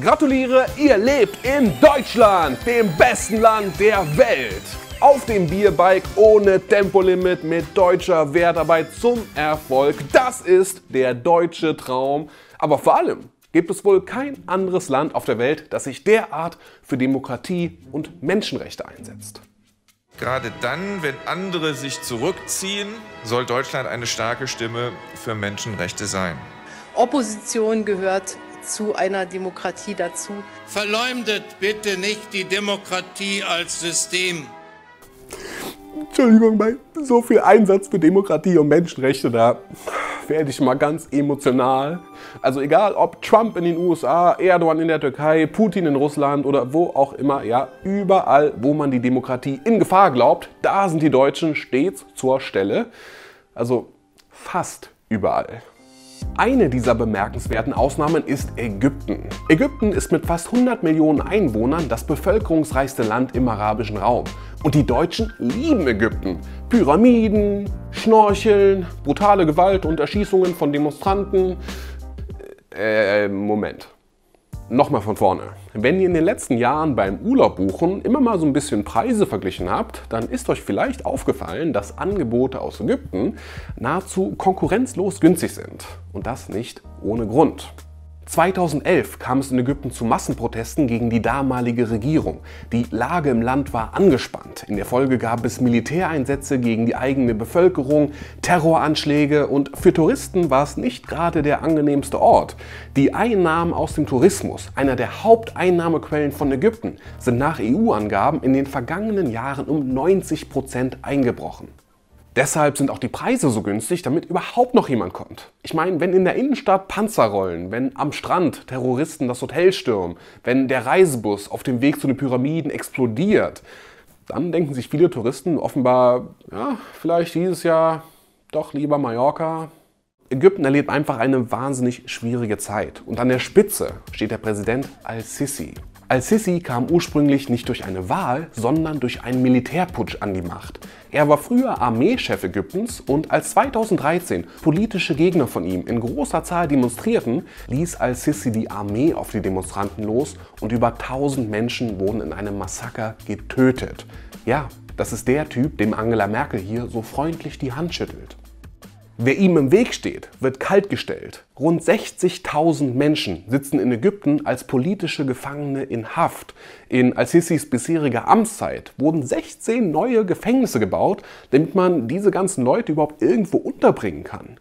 Gratuliere, ihr lebt in Deutschland, dem besten Land der Welt. Auf dem Bierbike ohne Tempolimit mit deutscher Wertarbeit zum Erfolg. Das ist der deutsche Traum. Aber vor allem gibt es wohl kein anderes Land auf der Welt, das sich derart für Demokratie und Menschenrechte einsetzt. Gerade dann, wenn andere sich zurückziehen, soll Deutschland eine starke Stimme für Menschenrechte sein. Opposition gehört zu einer Demokratie dazu. Verleumdet bitte nicht die Demokratie als System. Entschuldigung, bei so viel Einsatz für Demokratie und Menschenrechte, da werde ich mal ganz emotional. Also egal ob Trump in den USA, Erdogan in der Türkei, Putin in Russland oder wo auch immer, ja, überall, wo man die Demokratie in Gefahr glaubt, da sind die Deutschen stets zur Stelle. Also fast überall. Eine dieser bemerkenswerten Ausnahmen ist Ägypten. Ägypten ist mit fast 100 Millionen Einwohnern das bevölkerungsreichste Land im arabischen Raum. Und die Deutschen lieben Ägypten. Pyramiden, Schnorcheln, brutale Gewalt und Erschießungen von Demonstranten. Äh, Moment. Nochmal von vorne. Wenn ihr in den letzten Jahren beim Urlaub buchen immer mal so ein bisschen Preise verglichen habt, dann ist euch vielleicht aufgefallen, dass Angebote aus Ägypten nahezu konkurrenzlos günstig sind. Und das nicht ohne Grund. 2011 kam es in Ägypten zu Massenprotesten gegen die damalige Regierung. Die Lage im Land war angespannt. In der Folge gab es Militäreinsätze gegen die eigene Bevölkerung, Terroranschläge und für Touristen war es nicht gerade der angenehmste Ort. Die Einnahmen aus dem Tourismus, einer der Haupteinnahmequellen von Ägypten, sind nach EU-Angaben in den vergangenen Jahren um 90 Prozent eingebrochen. Deshalb sind auch die Preise so günstig, damit überhaupt noch jemand kommt. Ich meine, wenn in der Innenstadt Panzer rollen, wenn am Strand Terroristen das Hotel stürmen, wenn der Reisebus auf dem Weg zu den Pyramiden explodiert, dann denken sich viele Touristen offenbar, ja, vielleicht dieses Jahr doch lieber Mallorca. Ägypten erlebt einfach eine wahnsinnig schwierige Zeit. Und an der Spitze steht der Präsident Al-Sisi. Al-Sisi kam ursprünglich nicht durch eine Wahl, sondern durch einen Militärputsch an die Macht. Er war früher Armeechef Ägyptens und als 2013 politische Gegner von ihm in großer Zahl demonstrierten, ließ Al-Sisi die Armee auf die Demonstranten los und über 1000 Menschen wurden in einem Massaker getötet. Ja, das ist der Typ, dem Angela Merkel hier so freundlich die Hand schüttelt. Wer ihm im Weg steht, wird kaltgestellt. Rund 60.000 Menschen sitzen in Ägypten als politische Gefangene in Haft. In Al-Sisis bisheriger Amtszeit wurden 16 neue Gefängnisse gebaut, damit man diese ganzen Leute überhaupt irgendwo unterbringen kann.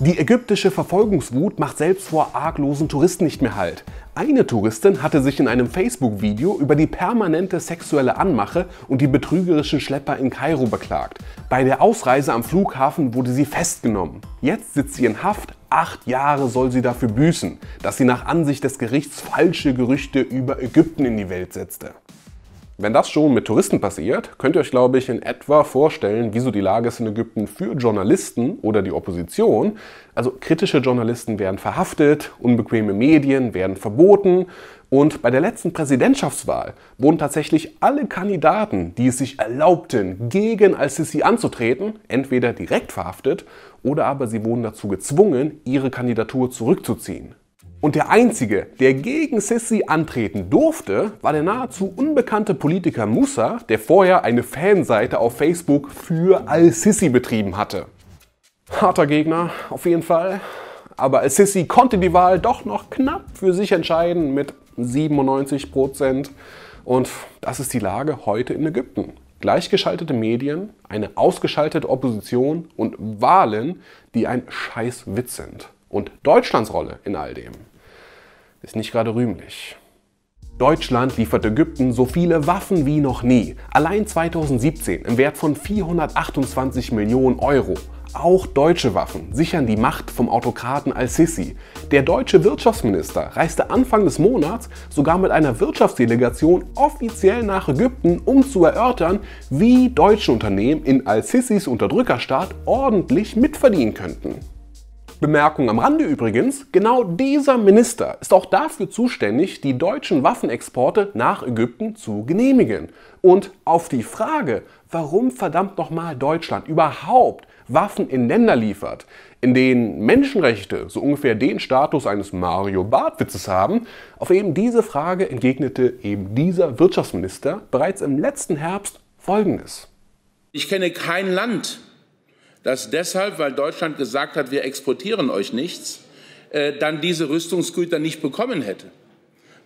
Die ägyptische Verfolgungswut macht selbst vor arglosen Touristen nicht mehr Halt. Eine Touristin hatte sich in einem Facebook-Video über die permanente sexuelle Anmache und die betrügerischen Schlepper in Kairo beklagt. Bei der Ausreise am Flughafen wurde sie festgenommen. Jetzt sitzt sie in Haft. Acht Jahre soll sie dafür büßen, dass sie nach Ansicht des Gerichts falsche Gerüchte über Ägypten in die Welt setzte. Wenn das schon mit Touristen passiert, könnt ihr euch, glaube ich, in etwa vorstellen, wieso die Lage ist in Ägypten für Journalisten oder die Opposition. Also kritische Journalisten werden verhaftet, unbequeme Medien werden verboten und bei der letzten Präsidentschaftswahl wurden tatsächlich alle Kandidaten, die es sich erlaubten, gegen Al-Sisi anzutreten, entweder direkt verhaftet oder aber sie wurden dazu gezwungen, ihre Kandidatur zurückzuziehen. Und der einzige, der gegen Sisi antreten durfte, war der nahezu unbekannte Politiker Musa, der vorher eine Fanseite auf Facebook für Al-Sisi betrieben hatte. Harter Gegner, auf jeden Fall. Aber Al-Sisi konnte die Wahl doch noch knapp für sich entscheiden mit 97 Prozent. Und das ist die Lage heute in Ägypten. Gleichgeschaltete Medien, eine ausgeschaltete Opposition und Wahlen, die ein Scheißwitz sind. Und Deutschlands Rolle in all dem ist nicht gerade rühmlich. Deutschland liefert Ägypten so viele Waffen wie noch nie. Allein 2017 im Wert von 428 Millionen Euro. Auch deutsche Waffen sichern die Macht vom Autokraten Al-Sisi. Der deutsche Wirtschaftsminister reiste Anfang des Monats sogar mit einer Wirtschaftsdelegation offiziell nach Ägypten, um zu erörtern, wie deutsche Unternehmen in Al-Sisis Unterdrückerstaat ordentlich mitverdienen könnten. Bemerkung am Rande übrigens, genau dieser Minister ist auch dafür zuständig, die deutschen Waffenexporte nach Ägypten zu genehmigen. Und auf die Frage, warum verdammt nochmal Deutschland überhaupt Waffen in Länder liefert, in denen Menschenrechte so ungefähr den Status eines Mario Bartwitzes haben, auf eben diese Frage entgegnete eben dieser Wirtschaftsminister bereits im letzten Herbst Folgendes. Ich kenne kein Land, das deshalb, weil Deutschland gesagt hat, wir exportieren euch nichts, äh, dann diese Rüstungsgüter nicht bekommen hätte.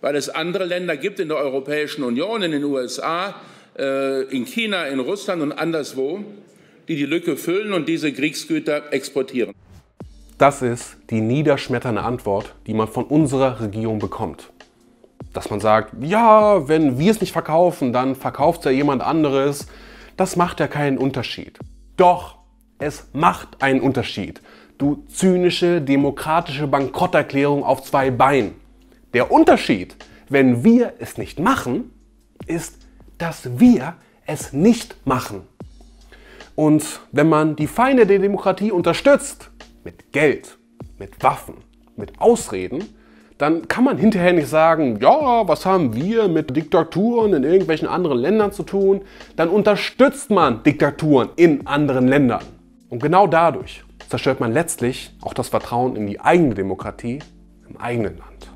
Weil es andere Länder gibt in der Europäischen Union, in den USA, äh, in China, in Russland und anderswo, die die Lücke füllen und diese Kriegsgüter exportieren. Das ist die niederschmetternde Antwort, die man von unserer Regierung bekommt. Dass man sagt, ja, wenn wir es nicht verkaufen, dann verkauft es ja jemand anderes. Das macht ja keinen Unterschied. Doch, es macht einen Unterschied. Du zynische demokratische Bankrotterklärung auf zwei Beinen. Der Unterschied, wenn wir es nicht machen, ist, dass wir es nicht machen. Und wenn man die Feinde der Demokratie unterstützt, mit Geld, mit Waffen, mit Ausreden, dann kann man hinterher nicht sagen, ja, was haben wir mit Diktaturen in irgendwelchen anderen Ländern zu tun? Dann unterstützt man Diktaturen in anderen Ländern. Und genau dadurch zerstört man letztlich auch das Vertrauen in die eigene Demokratie im eigenen Land.